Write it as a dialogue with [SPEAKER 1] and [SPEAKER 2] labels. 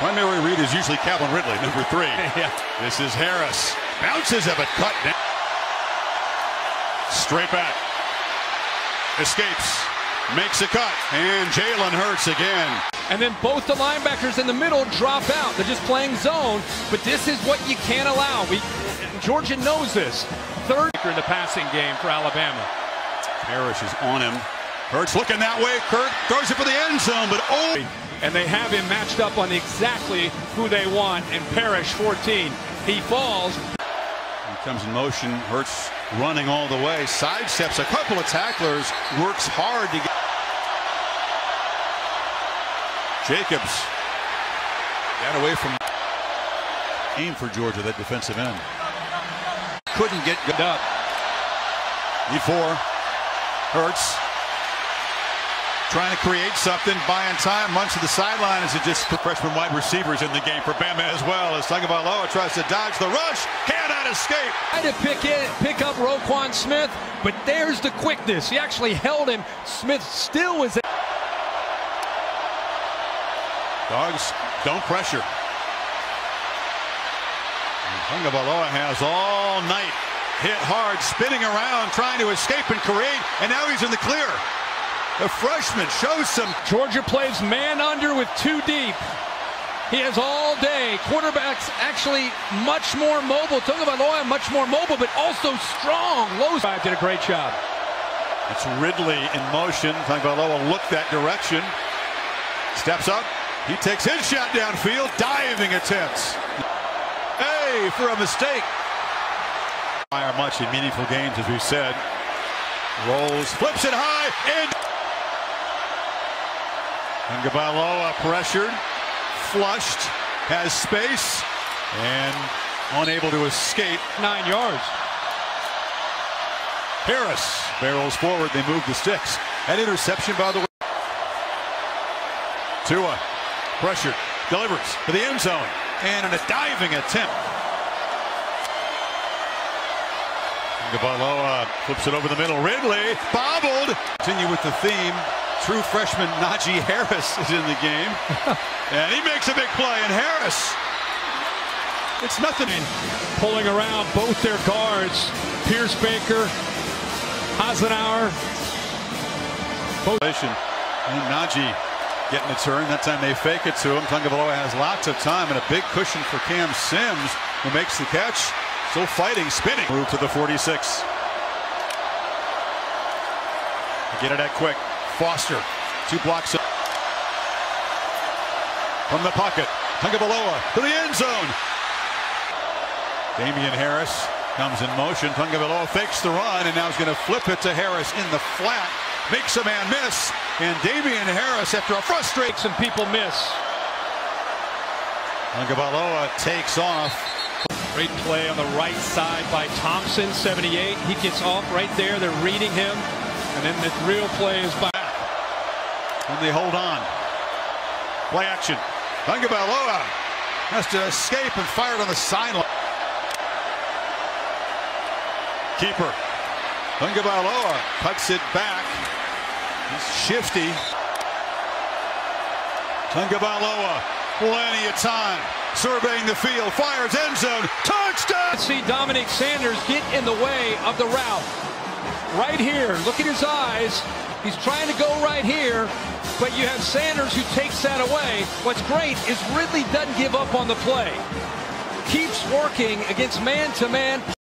[SPEAKER 1] Primary read is usually Calvin Ridley, number three.
[SPEAKER 2] Yeah.
[SPEAKER 1] This is Harris. Bounces of a cut down. Straight back. Escapes. Makes a cut. And Jalen Hurts again.
[SPEAKER 2] And then both the linebackers in the middle drop out. They're just playing zone. But this is what you can't allow. We, Georgia knows this. Third in the passing game for Alabama.
[SPEAKER 1] Parrish is on him. Hurts looking that way. Kirk throws it for the end zone, but oh.
[SPEAKER 2] And they have him matched up on exactly who they want. And Parrish, 14. He falls.
[SPEAKER 1] He comes in motion. Hurts running all the way. Sidesteps a couple of tacklers. Works hard to get. Jacobs got away from aim for Georgia, that defensive end. Couldn't get good
[SPEAKER 2] Up.
[SPEAKER 1] Need four. Hurts. Trying to create something, buying time, runs to the sideline as it just freshman wide receivers in the game for Bama as well. As Tagovailoa tries to dodge the rush, cannot escape.
[SPEAKER 2] Tried to pick it, pick up Roquan Smith, but there's the quickness. He actually held him. Smith still was.
[SPEAKER 1] Dogs don't pressure. Tagovailoa has all night hit hard, spinning around, trying to escape and create, and now he's in the clear. The freshman shows some.
[SPEAKER 2] Georgia plays man under with two deep. He has all day. Quarterbacks actually much more mobile. Tagovailoa much more mobile, but also strong. Low did a great job.
[SPEAKER 1] It's Ridley in motion. Tagovailoa looked that direction. Steps up. He takes his shot downfield. Diving attempts. Hey, for a mistake. Fire much in meaningful games, as we've said. Rolls, flips it high, and Tagovailoa pressured, flushed, has space, and unable to escape.
[SPEAKER 2] Nine yards.
[SPEAKER 1] Harris barrels forward. They move the sticks. An interception, by the way. Tua pressured, delivers to the end zone, and in a diving attempt. Tagovailoa flips it over the middle. Ridley bobbled. Continue with the theme. True freshman Najee Harris is in the game, and he makes a big play. And Harris, it's nothing.
[SPEAKER 2] Pulling around both their guards. Pierschbacher, Hasenauer. Both.
[SPEAKER 1] And Najee getting a turn. That time they fake it to him. Tagovailoa has lots of time and a big cushion for Cam Sims, who makes the catch. Still fighting, spinning. Move to the 46. Get it at quick. Foster, two blocks up. from the pocket. Tagovailoa to the end zone. Damien Harris comes in motion. Tagovailoa fakes the run and now he's going to flip it to Harris in the flat. Makes a man miss. And Damien Harris, after a frustrating
[SPEAKER 2] Some people miss.
[SPEAKER 1] Tagovailoa takes off.
[SPEAKER 2] Great play on the right side by Thompson, 78. He gets off right there. They're reading him. And then the real play is by.
[SPEAKER 1] And they hold on. Play action. Tagovailoa has to escape and fired on the sideline. Keeper. Tagovailoa cuts it back. He's shifty. Tagovailoa, plenty of time. Surveying the field, fires end zone, touchdown!
[SPEAKER 2] See Dominick Sanders get in the way of the route. Right here, look at his eyes. He's trying to go right here, but you have Sanders who takes that away. What's great is Ridley doesn't give up on the play. Keeps working against man-to-man.